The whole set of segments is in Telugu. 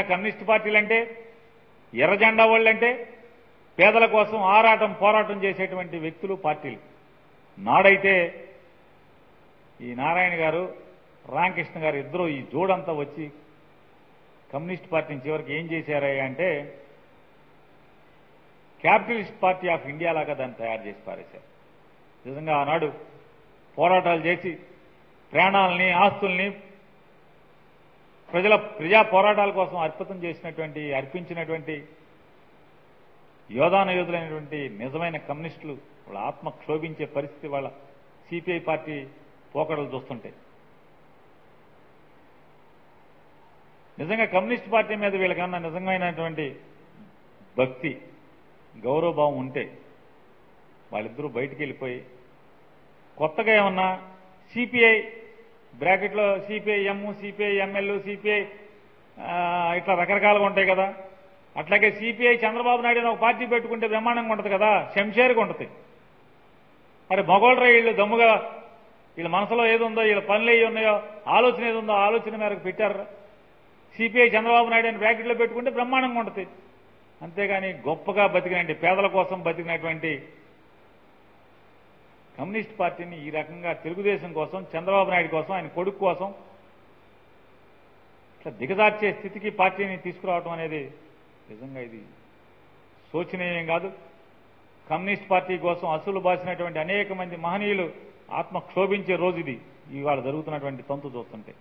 నిజంగా కమ్యూనిస్ట్ పార్టీలంటే ఎర్రజెండా వాళ్ళంటే పేదల కోసం ఆరాటం పోరాటం చేసేటువంటి వ్యక్తులు పార్టీలు. నాడైతే ఈ నారాయణ గారు రామకృష్ణ గారు ఇద్దరు ఈ జోడంతా వచ్చి కమ్యూనిస్ట్ పార్టీని చివరికి ఏం చేశారయ్యా అంటే క్యాపిటలిస్ట్ పార్టీ ఆఫ్ ఇండియా లాగా దాన్ని తయారు చేసి పారేశారు. నిజంగా ఆనాడు పోరాటాలు చేసి ప్రాణాలని ఆస్తుల్ని ప్రజల ప్రజా పోరాటాల కోసం అర్పితం చేసినటువంటి అర్పించినటువంటి యోధానయోధులైనటువంటి నిజమైన కమ్యూనిస్టులు వాళ్ళ ఆత్మ క్షోభించే పరిస్థితి వాళ్ళ సిపిఐ పార్టీ పోకడలు చూస్తుంటే. నిజంగా కమ్యూనిస్ట్ పార్టీ మీద వీళ్ళకన్నా నిజమైనటువంటి భక్తి గౌరవభావం ఉంటే వాళ్ళిద్దరూ బయటికి వెళ్ళిపోయి కొత్తగా ఏమన్నా సిపిఐ బ్రాకెట్లో సిపిఐఎం సిపిఐ ఎంఎల్ సిపిఐ ఇట్లా రకరకాలుగా ఉంటాయి కదా. అట్లాగే సిపిఐ చంద్రబాబు నాయుడు ఒక పార్టీ పెట్టుకుంటే బ్రహ్మాండంగా ఉంటుంది కదా శంషేరుగా ఉంటుంది. మరి మొగోళ్ళ వీళ్ళు దమ్ముగా వీళ్ళ మనసులో ఏది ఉందో వీళ్ళ పనులు ఏవి ఉన్నాయో ఆలోచన ఏది ఉందో ఆలోచన మేరకు పెట్టారు? సిపిఐ చంద్రబాబు నాయుడు అని బ్రాకెట్లో పెట్టుకుంటే బ్రహ్మాండంగా ఉంటుంది. అంతేగాని గొప్పగా బతికినటువంటి పేదల కోసం బతికినటువంటి కమ్యూనిస్ట్ పార్టీని ఈ రకంగా తెలుగుదేశం కోసం చంద్రబాబు నాయుడు కోసం ఆయన కొడుకు కోసం ఇట్లా దిగజార్చే స్థితికి పార్టీని తీసుకురావడం అనేది నిజంగా ఇది శోచనీయం కాదు. కమ్యూనిస్ట్ పార్టీ కోసం అసలు బాసినటువంటి అనేక మంది మహనీయులు ఆత్మ క్షోభించే రోజు ఇది. ఇవాళ జరుగుతున్నటువంటి తంతు చూస్తుంటే.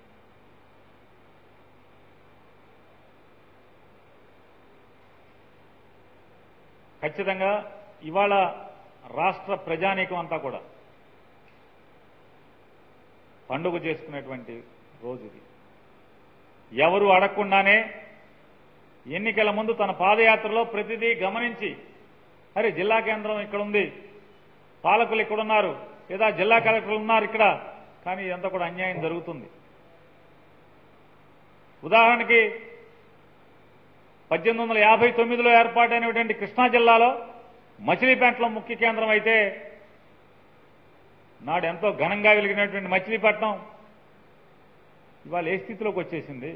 ఖచ్చితంగా ఇవాళ రాష్ట్ర ప్రజానీకం అంతా కూడా పండుగ చేసుకునేటువంటి రోజు ఇది. ఎవరు అడగకుండానే ఎన్నికల ముందు తన పాదయాత్రలో ప్రతిదీ గమనించి అరే జిల్లా కేంద్రం ఇక్కడ ఉంది పాలకులు ఇక్కడ ఉన్నారు లేదా జిల్లా కలెక్టర్లు ఉన్నారు ఇక్కడ కానీ ఇదంతా కూడా అన్యాయం జరుగుతుంది. ఉదాహరణకి పద్దెనిమిది వందల యాభై తొమ్మిదిలో ఏర్పాటైనటువంటి కృష్ణా జిల్లాలో మచిలీపేటలో ముఖ్య కేంద్రం అయితే నాడు ఎంతో ఘనంగా వెలిగినటువంటి మచిలీపట్నం ఇవాళ ఏ స్థితిలోకి వచ్చేసింది?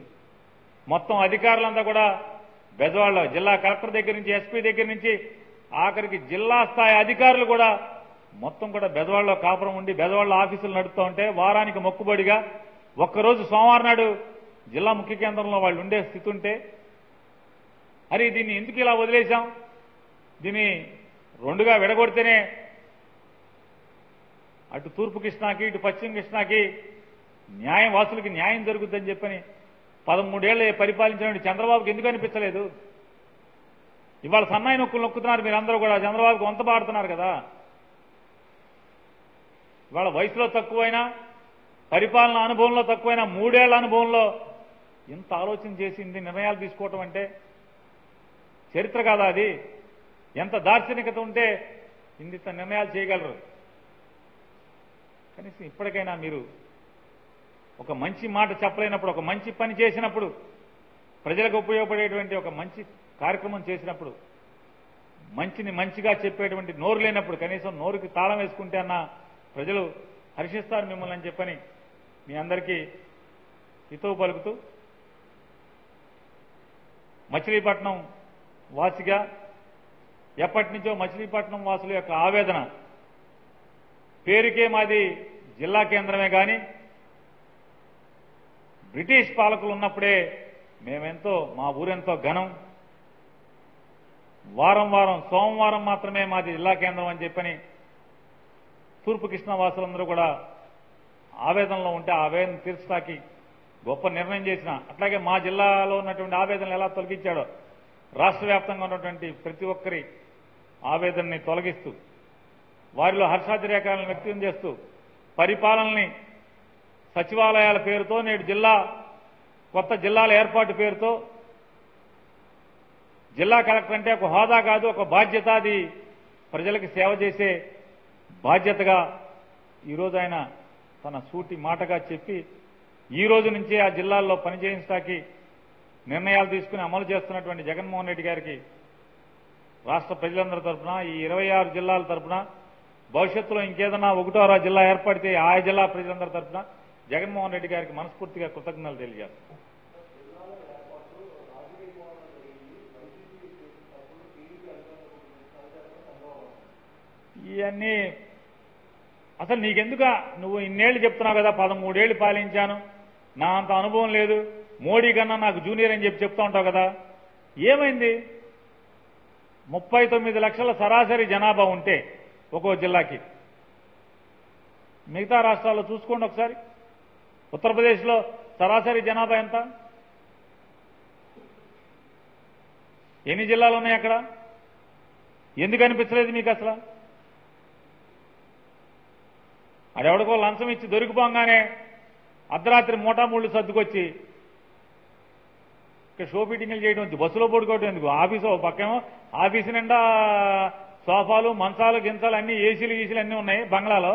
మొత్తం అధికారులంతా కూడా బెజవాడలో జిల్లా కలెక్టర్ దగ్గర నుంచి ఎస్పీ దగ్గర నుంచి ఆఖరికి జిల్లా స్థాయి అధికారులు కూడా మొత్తం కూడా బెజవాడలో కాపురం ఉండి బెజవాడలో ఆఫీసులు నడుపుతూ ఉంటే వారానికి మొక్కుబడిగా ఒక్కరోజు సోమవారం నాడు జిల్లా ముఖ్య కేంద్రంలో వాళ్ళు ఉండే స్థితి ఉంటే అరే దీన్ని ఎందుకు ఇలా వదిలేశాం? దీన్ని రెండుగా విడగొడితేనే అటు తూర్పు కృష్ణాకి ఇటు పశ్చిమ కృష్ణాకి న్యాయం వాసులకి న్యాయం జరుగుతుందని చెప్పని పదమూడేళ్ళు పరిపాలించిన చంద్రబాబుకి ఎందుకు అనిపించలేదు? ఇవాళ సన్నాయి నొక్కులు నొక్కుతున్నారు మీరందరూ కూడా. చంద్రబాబుకి వంత పాడుతున్నారు కదా. ఇవాళ వయసులో తక్కువైనా పరిపాలన అనుభవంలో తక్కువైనా మూడేళ్ళ అనుభవంలో ఇంత ఆలోచన చేసింది నిర్ణయాలు తీసుకోవటం అంటే చరిత్ర కాదా అది? ఎంత దార్శనికత ఉంటే ఇంత నిర్ణయాలు చేయగలరు? కనీసం ఇప్పటికైనా మీరు ఒక మంచి మాట చెప్పలేనప్పుడు ఒక మంచి పని చేసినప్పుడు ప్రజలకు ఉపయోగపడేటువంటి ఒక మంచి కార్యక్రమం చేసినప్పుడు మంచిని మంచిగా చెప్పేటువంటి నోరు లేనప్పుడు కనీసం నోరుకి తాళం వేసుకుంటే అన్న ప్రజలు హర్షిస్తారు మిమ్మల్ని అని చెప్పని మీ అందరికీ హితవు పలుకుతూ మచిలీపట్నం వాసిగా ఎప్పటి నుంచో మచిలీపట్నం వాసుల యొక్క ఆవేదన పేరుకే మాది జిల్లా కేంద్రమే కానీ బ్రిటిష్ పాలకులు ఉన్నప్పుడే మేమెంతో మా ఊరెంతో ఘనం. వారం వారం సోమవారం మాత్రమే మాది జిల్లా కేంద్రం అని చెప్పని తూర్పు కృష్ణ వాసులందరూ కూడా ఆవేదనలో ఉంటే ఆవేదన తీర్చడానికి గొప్ప నిర్ణయం చేసిన. అట్లాగే మా జిల్లాలో ఉన్నటువంటి ఆవేదనలు ఎలా తొలగించాడో రాష్ట్ర వ్యాప్తంగా ఉన్నటువంటి ప్రతి ఒక్కరి ఆవేదనని తొలగిస్తూ వారిలో హర్షాతిరేకాలను వ్యక్తం చేస్తూ పరిపాలనని సచివాలయాల పేరుతో నేడు జిల్లా కొత్త జిల్లాల ఏర్పాటు పేరుతో జిల్లా కలెక్టర్ అంటే ఒక హోదా కాదు ఒక బాధ్యత అది ప్రజలకు సేవ చేసే బాధ్యతగా ఈరోజు ఆయన తన సూటి మాటగా చెప్పి ఈ రోజు నుంచే ఆ జిల్లాల్లో పనిచేయించడానికి నిర్ణయాలు తీసుకుని అమలు చేస్తున్నటువంటి జగన్మోహన్ రెడ్డి గారికి రాష్ట్ర ప్రజలందరి తరఫున ఈ ఇరవై ఆరు జిల్లాల తరఫున భవిష్యత్తులో ఇంకేదన్నా ఒకటోరా జిల్లా ఏర్పడితే ఆ జిల్లా ప్రజలందరి తరఫున జగన్మోహన్ రెడ్డి గారికి మనస్ఫూర్తిగా కృతజ్ఞతలు తెలియజేస్తాం. ఇవన్నీ అసలు నీకెందుకు? నువ్వు ఇన్నేళ్ళు చెప్తున్నావు కదా పదమూడేళ్ళు పాలించాను. నా అంత అనుభవం లేదు. మోడీ కన్నా నాకు జూనియర్ అని చెప్పి చెప్తా ఉంటావు కదా. ఏమైంది? ముప్పై లక్షల సరాసరి జనాభా ఉంటే ఒక్కో జిల్లాకి. మిగతా రాష్ట్రాల్లో చూసుకోండి ఒకసారి. ఉత్తరప్రదేశ్లో సరాసరి జనాభా ఎంత? ఎన్ని జిల్లాలు ఉన్నాయి అక్కడ? ఎందుకు అనిపించలేదు మీకు అసలు? అడెవడికో లంచం ఇచ్చి దొరికిపోగానే అర్ధరాత్రి మూటామూళ్ళు సర్దుకొచ్చి ఇక షో ఫిట్టింగ్లు చేయడం బస్సులో పడుకోవడం ఎందుకు? ఆఫీసు ఓ పక్కేమో ఆఫీసు నిండా సోఫాలు మంచాలు గించాలు అన్ని ఏసీలు గీసీలు అన్నీ ఉన్నాయి బంగ్లాలో.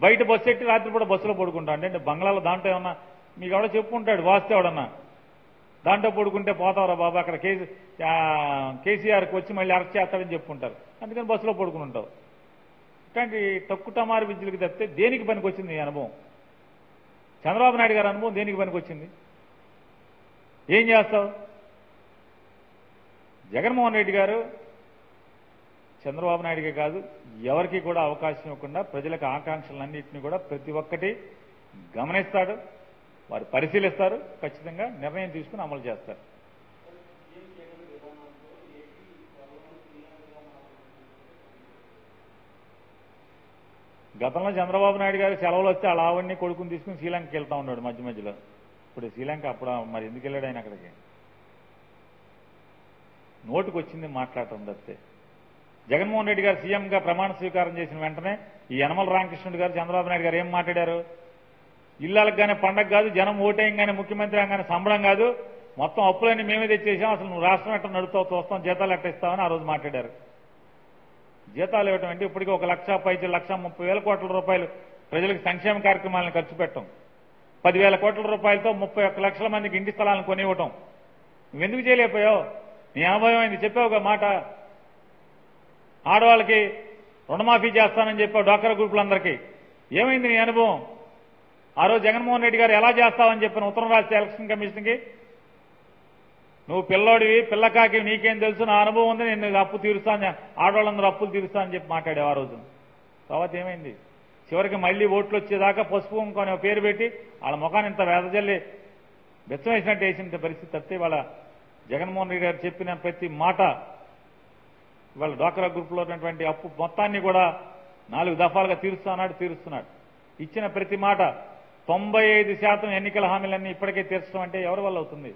బయట బస్సు ఎట్టి రాత్రిపూట బస్సులో పడుకుంటా అంటే బంగ్లాలో దాంట్లో ఏమన్నా మీకు ఎవడో చెప్పుకుంటాడు వాస్తే ఎవడన్నా? దాంట్లో పడుకుంటే పోతావరా బాబా అక్కడ కేసీ కేసీఆర్కి వచ్చి మళ్ళీ అరెస్ట్ చేస్తాడని చెప్పుకుంటారు. అందుకని బస్సులో పడుకుని ఉంటావు ఇట్లాంటి తక్కువ టమారు విద్యలకు తప్పితే దేనికి పనికొచ్చింది ఈ అనుభవం? చంద్రబాబు నాయుడు గారి అనుభవం దేనికి పనికొచ్చింది? ఏం చేస్తావు? జగన్మోహన్ రెడ్డి గారు చంద్రబాబు నాయుడికే కాదు ఎవరికి కూడా అవకాశం ఇవ్వకుండా ప్రజలకు ఆకాంక్షలన్నింటినీ కూడా ప్రతి ఒక్కటి గమనిస్తాడు వారు పరిశీలిస్తారు ఖచ్చితంగా నిర్ణయం తీసుకుని అమలు చేస్తారు. గతంలో చంద్రబాబు నాయుడు గారు సెలవులు వస్తే అలా అవన్నీ కొడుకుని తీసుకుని శ్రీలంకకి వెళ్తా ఉన్నాడు మధ్య మధ్యలో. ఇప్పుడు శ్రీలంక అప్పుడు మరి ఎందుకు వెళ్ళాడు ఆయన అక్కడికి? నోటుకు వచ్చింది మాట్లాడటం తప్పితే. జగన్మోహన్ రెడ్డి గారు సీఎంగా ప్రమాణ స్వీకారం చేసిన వెంటనే ఈ యనమల రామకృష్ణుడు గారు చంద్రబాబు నాయుడు గారు ఏం మాట్లాడారు? ఇళ్ళకి కానీ పండగ కాదు జనం ఓటేయంగానే ముఖ్యమంత్రి కానీ సంబడం కాదు. మొత్తం అప్పులన్నీ మేమే తెచ్చేసాం. అసలు నువ్వు రాష్ట్రం ఎట్లా నడుతావు చూస్తాం. జీతాలు ఎట్ట ఇస్తామని ఆ రోజు మాట్లాడారు. జీతాలు ఇవ్వటం అంటే ఇప్పటికీ ఒక లక్ష పైచి లక్ష ముప్పై వేల కోట్ల రూపాయలు ప్రజలకు సంక్షేమ కార్యక్రమాలను ఖర్చు పెట్టడం పదివేల కోట్ల రూపాయలతో ముప్పై ఒక్క లక్షల మందికి ఇంటి స్థలాలను కొనివ్వటం. నువ్వెందుకు చేయలేకపోయావు? నీ అనుభవం అయింది చెప్పావు ఒక మాట. ఆడవాళ్ళకి రుణమాఫీ చేస్తానని చెప్పావు డాక్టర్ గ్రూపులందరికీ. ఏమైంది నీ అనుభవం? ఆ రోజు జగన్మోహన్ రెడ్డి గారు ఎలా చేస్తావని చెప్పిన ఉత్తరం రాష్ట్ర ఎలక్షన్ కమిషన్కి? నువ్వు పిల్లోడివి పిల్లకాకి నీకేం తెలుసు? నా అనుభవం ఉంది నేను అప్పు తీరుస్తాను ఆడవాళ్ళందరూ అప్పులు తీరుస్తానని చెప్పి మాట్లాడావు ఆ రోజు. తర్వాత ఏమైంది? చివరికి మళ్ళీ ఓట్లు వచ్చేదాకా పసుపు కుంకుమ పేరు పెట్టి వాళ్ళ ముఖాన్ని ఇంత వేదజల్లి బెచ్చం వేసినట్టు వేసిన పరిస్థితి. తప్పితే వాళ్ళ జగన్మోహన్ రెడ్డి గారు చెప్పిన ప్రతి మాట ఇవాళ డ్వాక్రా గ్రూప్లో ఉన్నటువంటి అప్పు మొత్తాన్ని కూడా నాలుగు దఫాలుగా తీరుస్తున్నాడు తీరుస్తున్నాడు. ఇచ్చిన ప్రతి మాట తొంభై ఐదు శాతం ఎన్నికల హామీలన్నీ ఇప్పటికే తీర్చడం అంటే ఎవరి వల్ల అవుతుంది?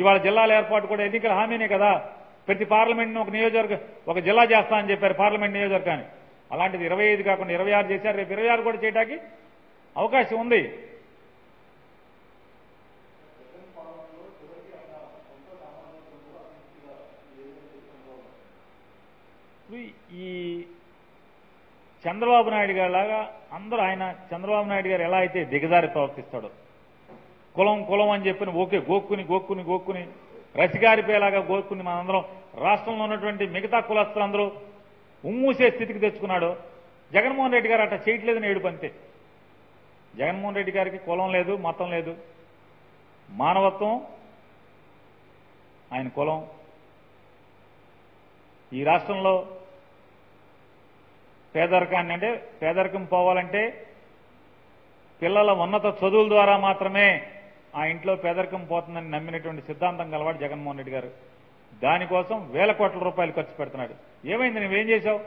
ఇవాళ జిల్లాల ఏర్పాటు కూడా ఎన్నికల హామీనే కదా. ప్రతి పార్లమెంట్ను ఒక నియోజకవర్గ ఒక జిల్లా చేస్తా అని చెప్పారు పార్లమెంట్ నియోజకవర్గాన్ని. అలాంటిది ఇరవై ఐదు కాకుండా ఇరవై ఆరు చేశారు రేపు ఇరవై ఆరు కూడా చేయడానికి అవకాశం ఉంది. ఈ చంద్రబాబు నాయుడు గారి లాగా అందరూ ఆయన చంద్రబాబు నాయుడు గారు ఎలా అయితే దిగజారి ప్రవర్తిస్తాడో కులం కులం అని చెప్పిన ఓకే గోక్కుని గోక్కుని గోక్కుని రసిగారిపోయేలాగా గోక్కుని మనందరం రాష్ట్రంలో ఉన్నటువంటి మిగతా కులస్తులందరూ ఉమ్మూసే స్థితికి తెచ్చుకున్నాడు. జగన్మోహన్ రెడ్డి గారు అట్లా చేయట్లేదని ఏడుపంతే జగన్మోహన్ రెడ్డి గారికి కులం లేదు మతం లేదు. మానవత్వం ఆయన కులం. ఈ రాష్ట్రంలో పేదరికాన్ని అంటే పేదరికం పోవాలంటే పిల్లల ఉన్నత చదువుల ద్వారా మాత్రమే ఆ ఇంట్లో పేదరికం పోతుందని నమ్మినటువంటి సిద్ధాంతం కలవాడు జగన్మోహన్ రెడ్డి గారు. దానికోసం వేల కోట్ల రూపాయలు ఖర్చు పెడుతున్నాడు. ఏమైంది నువ్వేం చేశావు?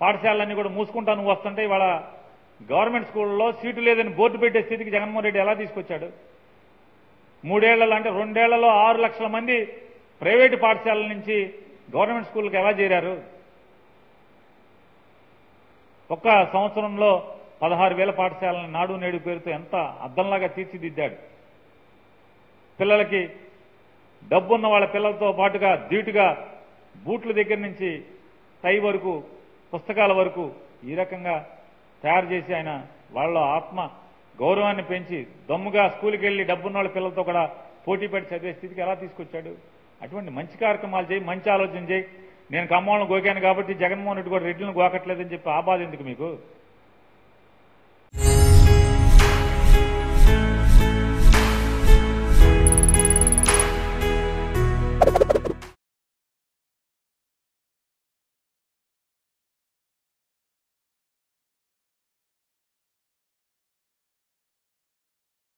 పాఠశాలలన్నీ కూడా మూసుకుంటా నువ్వు వస్తుంటే ఇవాళ గవర్నమెంట్ స్కూల్లో సీటు లేదని బోర్డు పెట్టే స్థితికి జగన్మోహన్ రెడ్డి ఎలా తీసుకొచ్చాడు? మూడేళ్ళలో అంటే రెండేళ్ళలో ఆరు లక్షల మంది ప్రైవేటు పాఠశాలల నుంచి గవర్నమెంట్ స్కూల్కి ఎలా చేరారు? ఒక్క సంవత్సరంలో పదహారు వేల పాఠశాలను నాడు నేడు పేరుతో ఎంత అద్దంలాగా తీర్చిదిద్దాడు. పిల్లలకి డబ్బున్న వాళ్ళ పిల్లలతో పాటుగా ధీటుగా బూట్ల దగ్గర నుంచి టై వరకు పుస్తకాల వరకు ఈ రకంగా తయారు చేసి ఆయన వాళ్ళ ఆత్మ గౌరవాన్ని పెంచి దమ్ముగా స్కూల్కి వెళ్ళి డబ్బున్న వాళ్ళ పిల్లలతో కూడా పోటీ పెట్టి చదివే స్థితికి ఎలా తీసుకొచ్చాడు? అటువంటి మంచి కార్యక్రమాలు చేయి మంచి ఆలోచన చేయి. నేను ఖమ్మంలో గోకాను కాబట్టి జగన్మోహన్ రెడ్డి కూడా రెడ్లను గోకట్లేదని చెప్పి ఆ బాధ ఎందుకు మీకు?